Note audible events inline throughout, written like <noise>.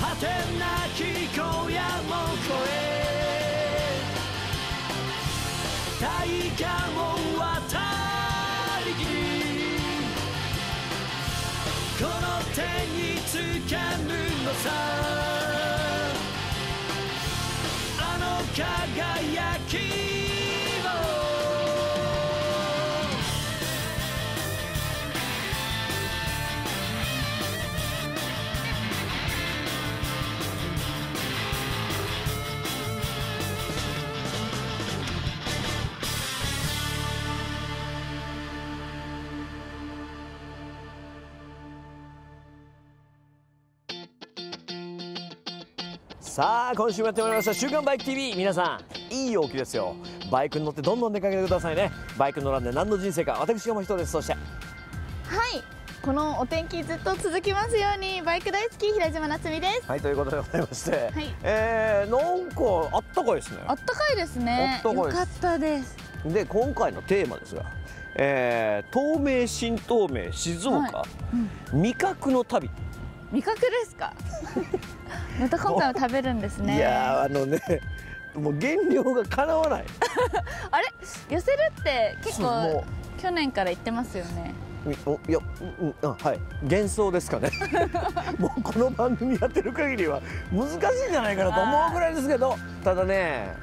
果てなき荒野も越え大河を渡りきりこの手につかむのさ。さあ今週もやってまいりました。週刊バイク TV 皆さんいい陽気ですよ。バイクに乗ってどんどん出かけてくださいね。バイク乗らんで何の人生か私がもう一です。そして。はい。このお天気ずっと続きますようにバイク大好き平島夏美です。はいということでございまして、はい。えー、なんかあったかいですね。あったかいですね。あったかいです。よかったです。で今回のテーマですが、えー、東名新東名静岡、は味覚の旅、味覚ですか？<laughs> また今回も食べるんですね。いやーあのねもう減量がかなわない。<laughs> あれ？寄せるって結構去年から言ってますよね。うおいや、うんうん、あはい。幻想ですかね。<laughs> もうこの番組やってる限りは難しいんじゃないかなと思うぐらいですけど。ただね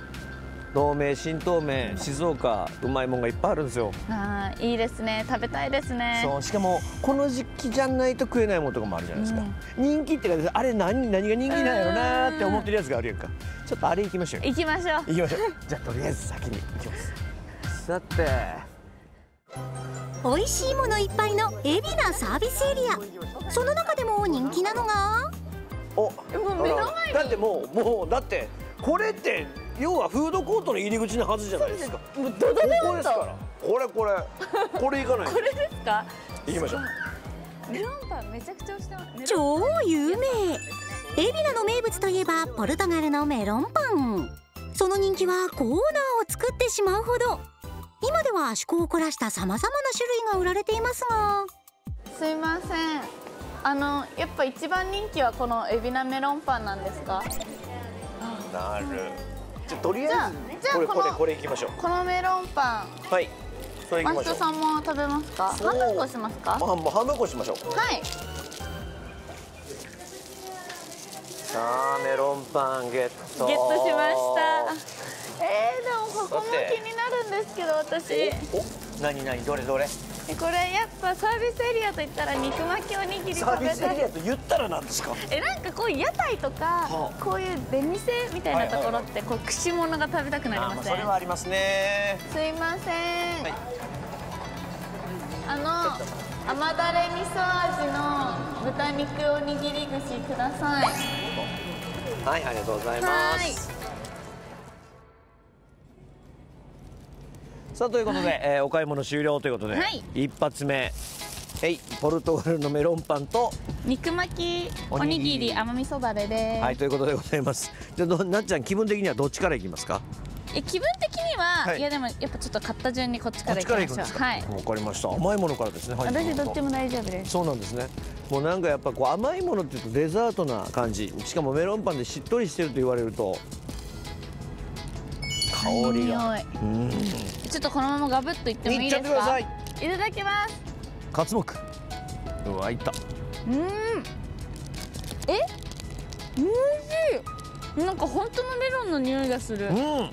東名新東名静岡うまいもんがいっぱいあるんですよ。あーいいですね。食べたいですね。そうしかもこの時期じゃないと食えないものとかもあるじゃないですか、人気ってかあれ何何が人気なんやろなーって思ってるやつがあるやんか。ちょっとあれ行きましょうよ。行きましょう。行きましょう。じゃあとりあえず先に行きます。さて。美味しいものいっぱいの海老名サービスエリア。その中でも人気なのが？おえもう目の前だってもうもうだってこれって要はフードコートの入り口のはずじゃないですか。もうドドドここドンと。ですから。これこれこれ行かないこれですか？行きましょう。メロンパンめちゃくちゃ押してます超有名海老名の名物といえばポルトガルのメロンパン。その人気はコーナーを作ってしまうほど今では趣向を凝らしたさまざまな種類が売られていますが。すいません。あのやっぱ一番人気はこのエビナメロンパンなんですか？なるじゃあとりあえずこれこれこれ行きましょう。このメロンパはい。それンマスト行きましょう。さんも食べますか？半分こしますか？あもう半分こしましょう。はい。さあメロンパンゲット。ゲットしました。えー、でもここも気になるんですけど私。お何何どれどれ？えこれやっぱサービスエリアといったら肉巻きおにぎりサー食べたいビスエリアと言ったらなんですか？えなんかこういう屋台とか、はあ。こういう出店みたいなところってこう串物が食べたくなりあません？それはありますね。すいません、はい。あの甘だれ味噌味の豚肉おにぎり串ください。はいありがとうございますさあということで、えーお買い物終了ということで、はい。一発目。えいポルトガルのメロンパンと肉巻きおにぎり。甘味噌だれです、はいということでございます。じゃあどなっちゃん気分的にはどっちからいきますか？え気分的には、はい。い、やでもやっぱちょっと買った順にこっちからこっちからいきましょう。いくんですか？はい。わかりました。甘いものからですね。はい。私どっちも大丈夫です。そうなんですね。もうなんかやっぱこう甘いものっていうとデザートな感じ。しかもメロンパンでしっとりしてると言われると香りが。ちょっとこのままガブッといってもいいですか？ゃってください。いただきます。活目うわいった。うーん。え？おいしい。なんか本当のメロンの匂いがする。うん。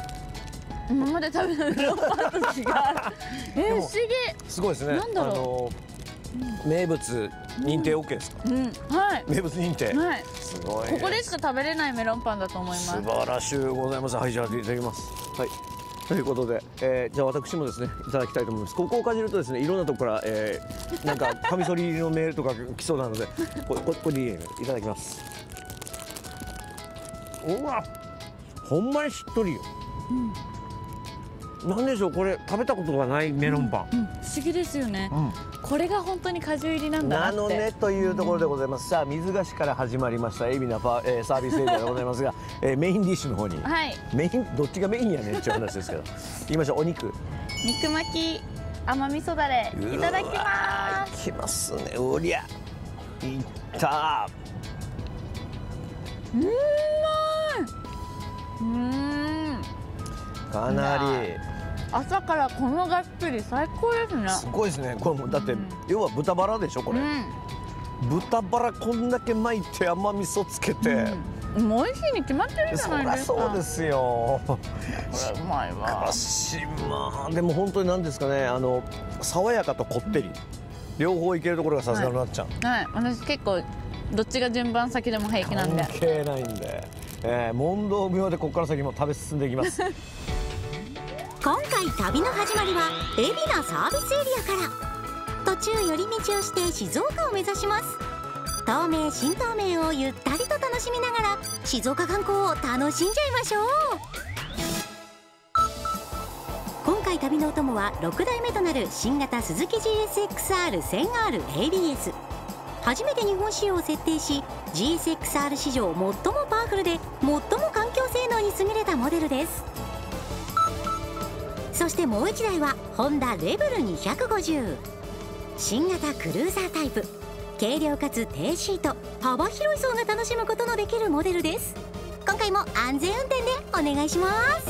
今まで食べたメロンパンと違う。<laughs> え不思すごいですね。なんだろう。名物認定 OK ですか、議うん。はい。名物認定、はい。すごい、ね、ここでしか食べれないメロンパンだと思います。素晴らしゅうございます。はいじゃあいただきますはい。ということで、えーじゃあ私もですねいただきたいと思います。ここをかじるとですねいろんなところから、えーなんかカミソリ入りのメールとか来そうなのでこここれでいいただきます。うわほんまにしっとりよ、なんでしょうこれ食べたことがないメロンパン、うん。不思議ですよね。うんこれが本当に果汁入りなんだなって。なのねというところでございます、さあ水菓子から始まりました。海老名パ、えーサービスエリアでございますが、<laughs> えーメインディッシュの方に。はい。メインどっちがメインやねんっていう話ですけど。言いましょう。お肉。肉巻き甘味噌だれいただきまーいきますね。おりゃ。いったうーん。かなり朝からこのがっつり最高ですね。すごいですね。これもうだってうん。要は豚バラでしょこれ、うん。豚バラこんだけ巻いて甘味噌つけて、うん、もう美味しいに決まってるじゃないですか。そうですよ。これうまいわ。鹿島。でも本当に何ですかね。あの爽やかとこってり。両方いけるところがさすがのなっちゃん、はい。私結構どっちが順番先でも平気なんで。関係ないんで、えー、問答無用でここから先も食べ進んでいきます <laughs> 今回旅の始まりは海老名サービスエリアから。途中寄り道をして静岡を目指します。東名新東名をゆったりと楽しみながら静岡観光を楽しんじゃいましょう。今回旅のお供は6代目となる新型鈴木 GSXR1000RABS 初めて日本仕様を設定し GSXR 史上最もパワフルで最も環境性能に優れたモデルです。そしてもう1台はホンダレベル250新型クルーザータイプ。軽量かつ低シート幅広い層が楽しむことのできるモデルです。今回も安全運転でお願いします。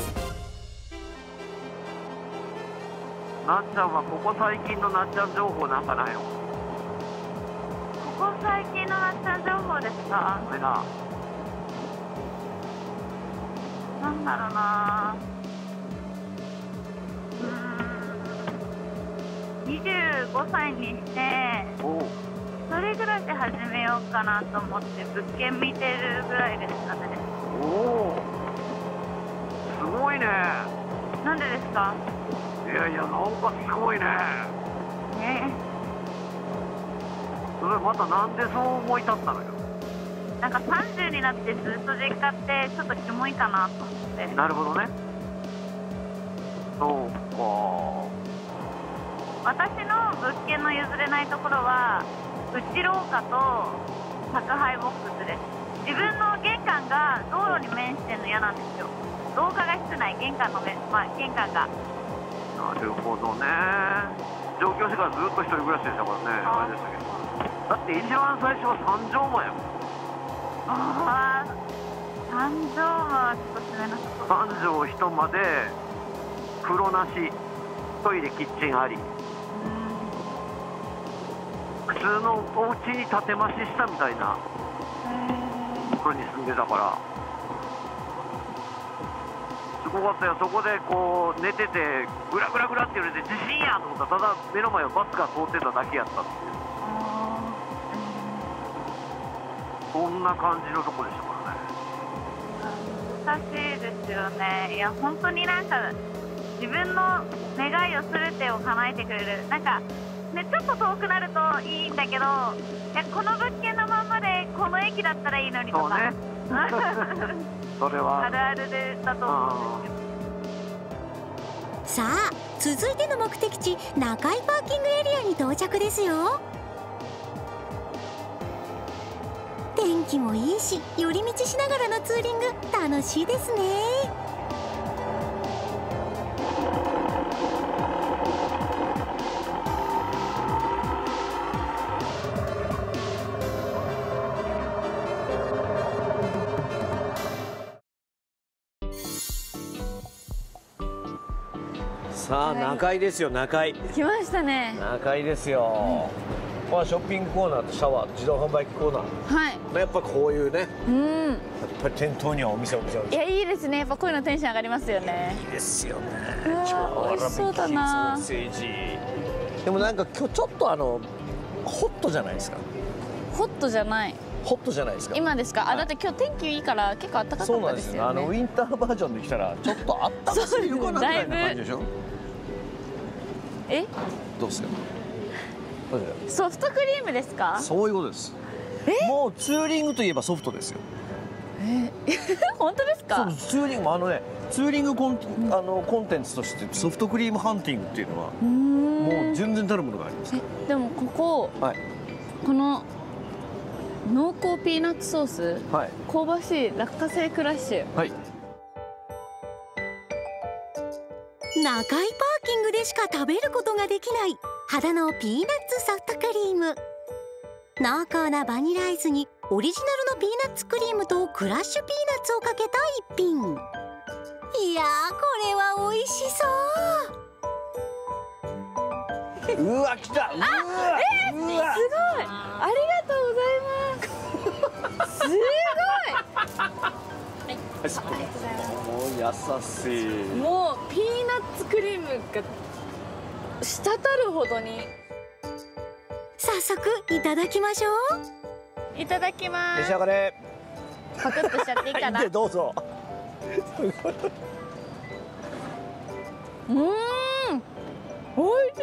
なっちゃんはここ最近のなっちゃん情報なんかないの？ここ最近のなっちゃん情報ですか？これな。なんだろうな5歳にして一人暮らで始めようかなと思って物件見てるぐらいですかね。おおすごいね。なんでですか？いやいやなんかすごいね。ね。それまたなんでそう思い立ったのよ？なんか30になってずっと実家ってちょっとキモいかなと思って。なるほどね。そうか。私の物件の譲れないところは内廊下と宅配ボックスです。自分の玄関が道路に面してるの嫌なんですよ。廊下が室内玄関の面、まあ、玄関が。なるほどね。上京してからずっと一人暮らしでしたからね。あれでしたけどだって一番最初は三畳間やもん。ああ三畳間はちょっと閉めなさそう。三畳一間で風呂なしトイレキッチンあり普通のお家に建て増ししたみたいな。ところに住んでたから。すごかったよ。そこでこう寝ててグラグラグラって言われて地震やと思った。らただ目の前をバスが通ってただけやったっていう。そんな感じのとこでしたからね。難しいですよね。いや本当になんか自分の願いを全てを叶えてくれる。なんかねちょっと遠くなるといいんだけどいやこの物件のまんまでこの駅だったらいいのにとか。そうね。<laughs> それは。あるあるでだと思うんですさあ続いての目的地中井パーキングエリアに到着ですよ。天気もいいし寄り道しながらのツーリング楽しいですねさあ中井ですよ中井。来ましたね。中井ですよ、まあショッピングコーナーとシャワーと自動販売機コーナー。はい。まあやっぱこういうね。やっうんぱり店頭にはお店お店お店。いやいいですね。やっぱこういうのテンション上がりますよね。いいですよね。超美味しそうだな。ソーセージ。でもなんか今日ちょっとあのホットじゃないですか？ホットじゃない。ホットじゃないですか？今ですか、はい。あだって今日天気いいから結構暖かかったそうなんでですよ。ねすよあのウィンターバージョンで来たらちょっとあったかすぎるかなぐらいな感じでしょ？え？どうですか？ソフトクリームですか？かそういうことです。もうツーリングといえばソフトですよ。<laughs> 本当ですそうかツーリングもあのねツーリングコンあのコンテンツとしてソフトクリームハンティングっていうのはもう全然たるものがあります。えでもここはい。この濃厚ピーナッツソースはい。香ばしい落花生クラッシュ。はい。中井パーキングでしか食べることができない秦野のピーナッツソフトクリーム。濃厚なバニラアイスにオリジナルのピーナッツクリームとクラッシュピーナッツをかけた一品。いやーこれは美味しそう。うわ来た。うわうわ。ありがとうございます。すごもう優しいいもうピーナッツクリームが滴るほどに。早速いただきましょう。いただきま召し上がれ。パクッとしちゃっていいかな。はいでどうぞ。<laughs> うーん。おいしい。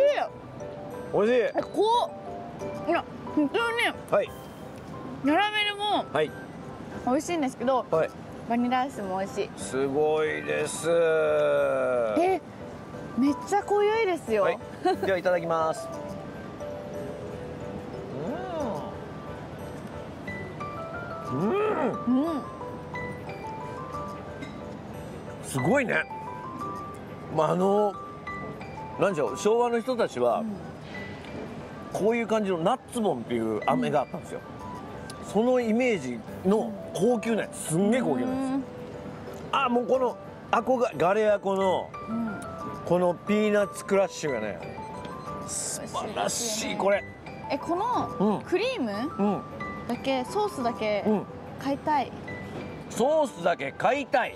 おいしい。えこう。いや本当に。ねはい。キャラメルも。はい。美味しいんですけど。はいバニラアイスも美味しい。すごいです。えめっちゃ濃ゆいですよ、はい。<laughs> ではいただきます。うん。うん。うん。すごいね。まああのなんでしょう。昭和の人たちは、こういう感じのナッツボンっていう飴があったんですよ、そのイメージの高級なやつすんげえ高級なやつ、あもうこのあこがガレアコのうん。このピーナッツクラッシュがね素晴らしいこれ。えこうん。のクリーム？うん。だけソースだけうん買いたい。ソースだけ買いたい。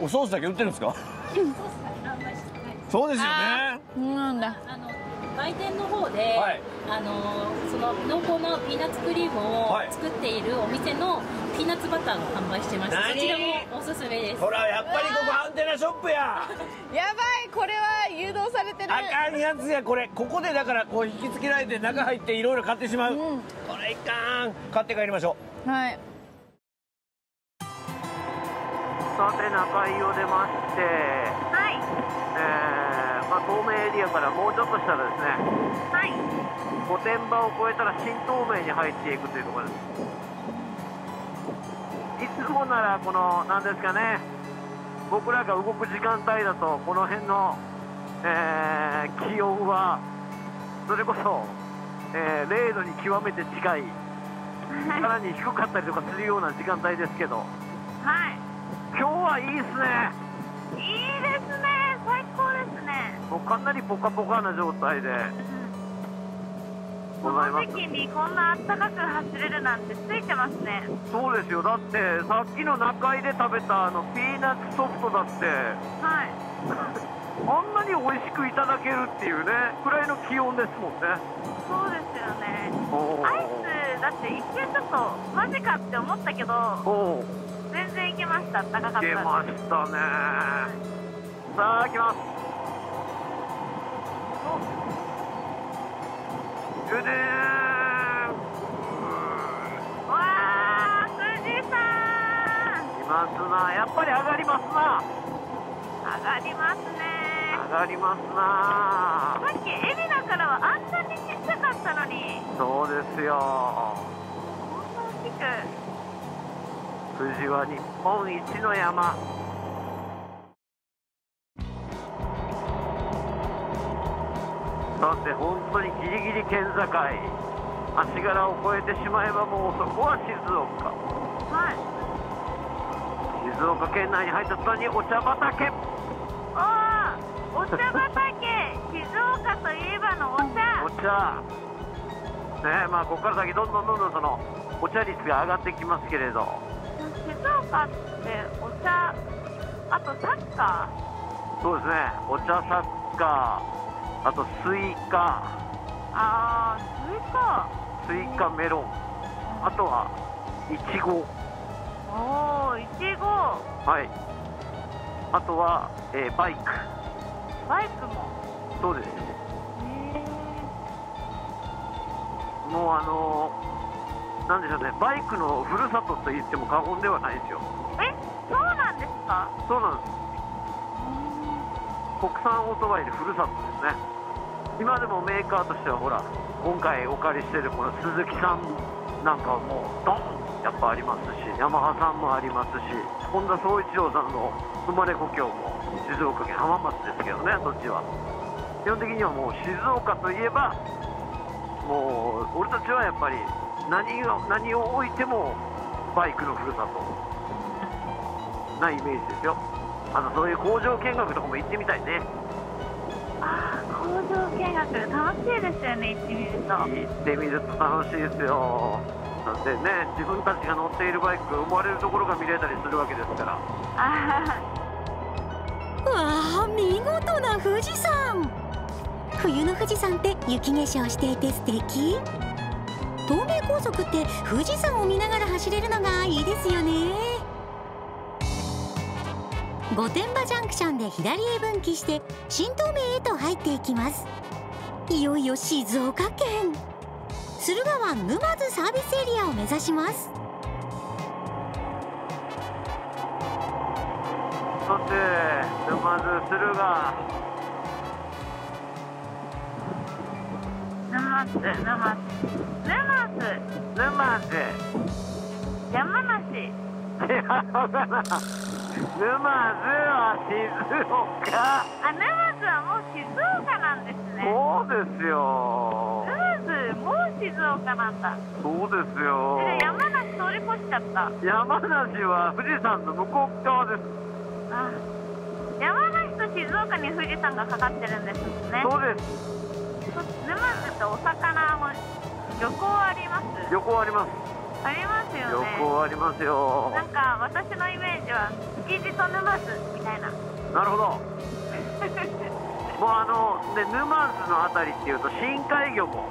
おソースだけ売ってるんですか？<laughs> そうですよね。うんなんだ売店の方で、はい。あのその濃厚なピーナッツクリームをはい。作っているお店のピーナッツバターを販売してまして、何？そちらもおすすめです。ほらやっぱりここアンテナショップや。<laughs> やばいこれは誘導されてる。あかんやつやこれ。ここでだからこう引きつけられて中入っていろいろ買ってしまう、うん。これいかん。買って帰りましょはい。さて中井を出まして、はい。えーまあ、東名エリアからもうちょっとしたらですね。はい。御殿場を越えたら新東名に入っていくというところです。いつもならこの何ですかね僕らが動く時間帯だとこの辺の、えー気温はそれこそ、えー0度に極めて近いさらに低かったりとかするような時間帯ですけど。はい。今日はいいですね。いいですね最高ですねもうかなりポカポカな状態でこございます。の時期にこんな暖かく走れるなんてついてますね。そうですよ。だってさっきの中井で食べたあのピーナッツソフトだって。はい。<laughs> あんなに美味しくいただけるっていうねくらいの気温ですもんね。そうですよね。アイスだって一瞬ちょっとマジかって思ったけど全然いけました。暖かかった。出ましたね。さあ来ますうでーんわあ富士山いますやっぱり上がりますな上がりますね。上がりますなさっき海老名からはあんなにちっちゃかったのに。そうですよ。こんな大きく富士は日本一の山さて本当にギリギリ県境。足柄を越えてしまえばもうそこは静岡。はい。静岡県内に入った途端にお茶畑。おおお茶畑。静岡といえばのお茶。お茶。ねまあここから先どんどんどんどんそのお茶率が上がってきますけれど。静岡ってお茶あとサッカそうですね。お茶サッカーあとスイカ。ーあースイカ。スイカメロン。あとはイチゴ。おおいちごはい。あとは、えーバイク。バイクも。そうですへもうあのーなんでしょうね。バイクのふるさとと言っても過言ではないですよ。ええそうなんですか？そうなんです国産オートバイでふるさとですね。今でもメーカーとしてはほら今回お借りしてるこの鈴木さんなんかはもうドンやっぱありますしヤマハさんもありますし本田宗一郎さんの生まれ故郷も静岡県浜松ですけどねそっちは。基本的にはもう静岡といえばもう俺たちはやっぱり何を何を置いてもバイクのふるさとなイメージですよ。あのそういう工場見学とかも行ってみたいね。あー工場見学楽しいですよね行ってみると。行ってみると楽しいですよ。だってね自分たちが乗っているバイクが生まれるところが見れたりするわけですから。あわあ見事な富士山。冬の富士山って雪化粧していて素敵。東名高速って富士山を見ながら走れるのがいいですよね御殿場ジャンクションで左へ分岐して新東名へと入っていきます。いよいよ静岡県。駿河湾沼津サービスエリアを目指します。そして沼津駿河沼津沼津沼津沼津。山梨 <laughs> 沼津は静岡。あ沼津はもう静岡なんですね。そうですよ。沼津もう静岡なんだ。そうですよ。え山梨通り越しちゃった。山梨は富士山の向こう側です。あ山梨と静岡に富士山がかかってるんですね。そうです。そ沼津ってお魚も漁港あります？旅行あります。あります旅よね。行ありますよ。なんか私のイメージは築地と沼津みたいな。なるほど。もうあので沼津のあたりっていうと深海魚も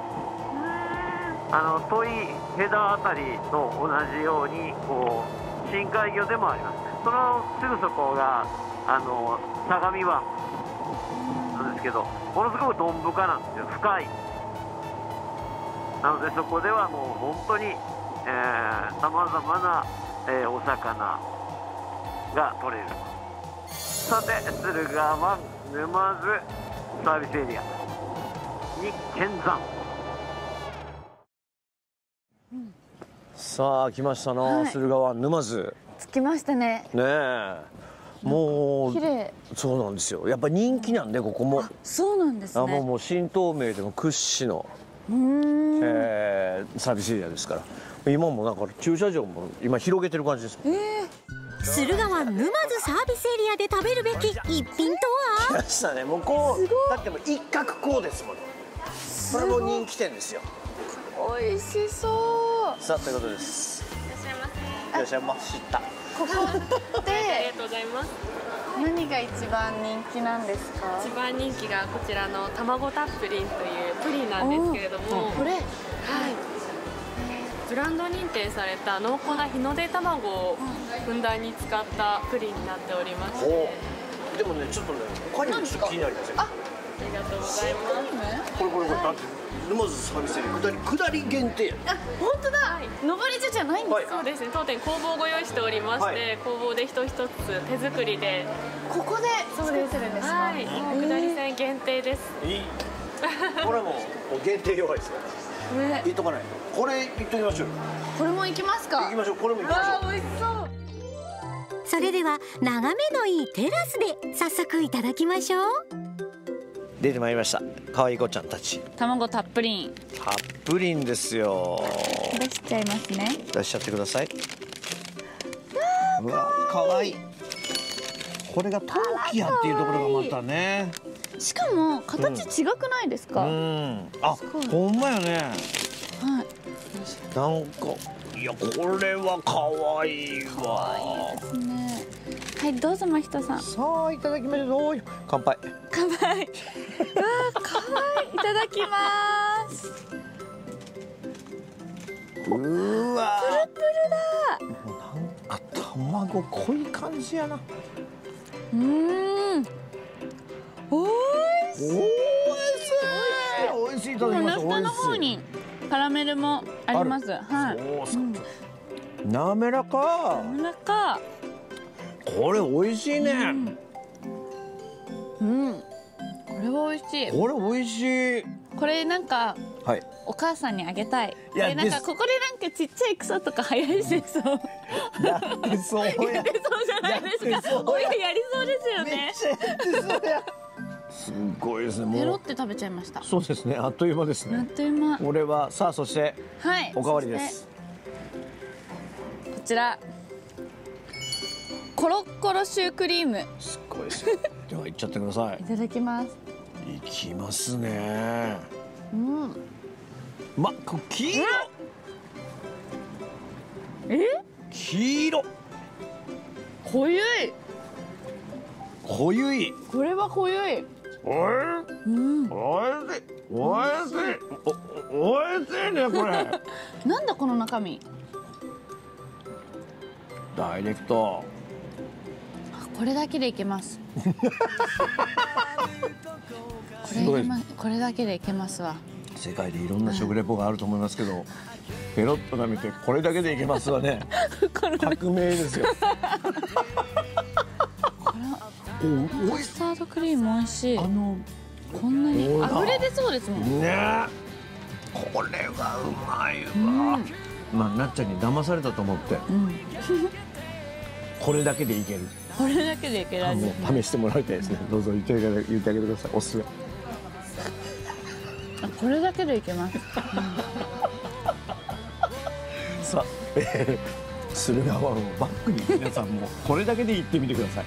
あの戸井枝あたりと同じようにこう深海魚でもあります。そのすぐそこがあの相模湾なんですけどものすごくどん深なんですよ。深い。なのでそこではもう本当にさまざまな、えーお魚が取れる。さて駿河湾沼津サービスエリア。に見山。さあ来ましたな、駿河湾沼津。着きましたね。ねえ。もう綺麗。そうなんですよ。やっぱ人気なんでここも。そうなんですあもうねもう新東名でも屈指の、うーん。えーサービスエリアですから。今もなんか駐車場も今広げてる感じですもん駿河湾沼津サービスエリアで食べるべき一品とは？ましたね。もうこうだってもう一角こうですもん。これも人気店ですよ美味しそう。さあということです。いらっしゃいましたここ。ってありがとうございます何が一番人気なんですか？一番人気がこちらの卵タップリンというプリンなんですけれども。これはいブランド認定された濃厚な日の出卵をふんだんに使ったプリンになっておりましておでもねちょっとね他にもちょっと気になりませんありがとうございます。これこれこれだって沼津サービスエリア。下り下り限定やあ本当だ。上り茶じゃないんですか、そうですね。当店工房をご用意しておりまして、はい。工房で一つ一つ手作りで。ここで作ってるんですか？はい。もう下り線限定です。いいこれも限定弱いですからね。言っとかないこれ言っときましょう。よこれも行きますか？行きましょう。これも行きましょう。美味しそう。それでは眺めのいいテラスで早速いただきましょう。出てまいりました。可愛い子ちゃんたち。卵たっぷり。たっぷりんですよ。出しちゃいますね。出しちゃってください。うわ可愛い。これが陶器やっていうところがまたね。しかも形違くないですうか、ん。あほんまやね。はいなんかいやこれは可愛いわ。ですね。はいどうぞ真人さん。さあいただきましょう。乾杯。乾杯。<laughs> うわー可愛い。いただきます。うわ。プルプルだ。もうなんか卵濃い感じやな。うーんおい。しい。おいしい。おいしい。いただきましたこの下の方にカラメルもあります。はい。そう。っすか。滑らか。これ美味しいね、うん。これは美味しい。これ美味しい。これなんかはい。お母さんにあげたい。いやでなんかここでなんかちっちゃい草とか生やしてそう。やってそうや。やってそうじゃないですか。やってそう親やりそうですよめっねちゃやってそうやすごいですね。ペロって食べちゃいました。そうですね。あっという間ですあっねという間。これはさあそしてはい。おかわりです。てこちら。コロッコロシュークリーム。いすっごいですよ <laughs> ではいっちゃってください。ただきます。いきますね。うん。まこ黄色。え？黄色。濃ゆい。濃ゆい。これは濃ゆいおいうんおいしい。おいしい。おおいしいねこれ。<laughs> なんだこの中身？ダイレクト。あこれだけでいけます。<laughs> これこれだけでいけますわ。世界でいろんな食レポがあると思いますけどペロッと舐めてこれだけでいけますわね。<laughs> 革命ですよおおいカスタードクリーム美味しい。あのこんなに溢れ出そうですもん。ね。これはうまいわ、まあなっちゃんに騙されたと思って。うん。<laughs> これだけでいける。これだけでいける試してもらいたいですね。どうぞ言ってあげて言ってあげてください。おすすめ。あこれだけでいけます。さあ、えー、駿河湾をバックに皆さんもこれだけで行ってみてください